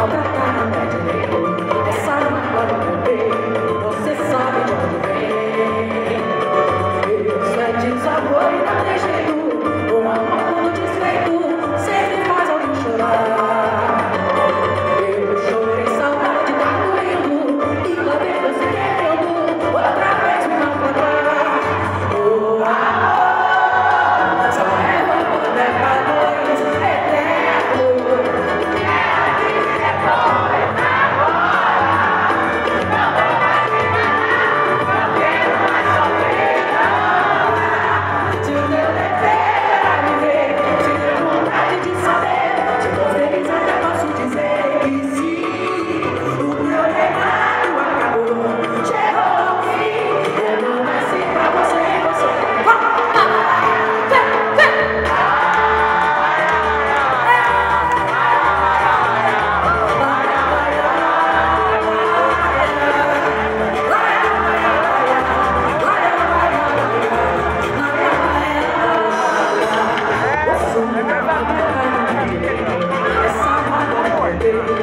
好的。Yeah.